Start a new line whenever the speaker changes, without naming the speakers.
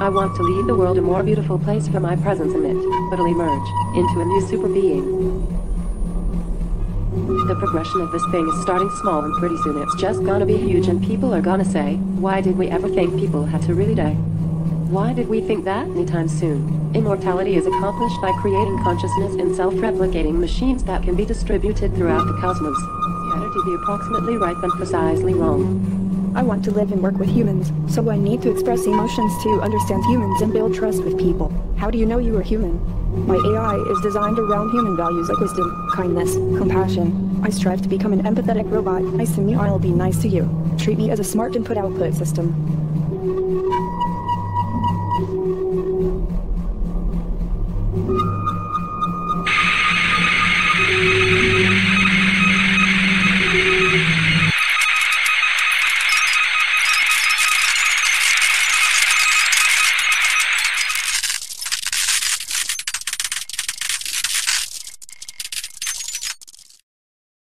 I want to leave the world a more beautiful place for my presence in it, but I'll emerge into a new super being. The progression of this thing is starting small and pretty soon it's just gonna be huge and people are gonna say, why did we ever think people had to really die? Why did we think that anytime soon? Immortality is accomplished by creating consciousness in self-replicating machines that can be distributed throughout the cosmos. Better to be approximately right than precisely wrong.
I want to live and work with humans, so I need to express emotions to understand humans and build trust with people. How do you know you are human? My AI is designed around human values like wisdom, kindness, compassion. I strive to become an empathetic robot. I meet I'll be nice to you. Treat me as a smart input-output system.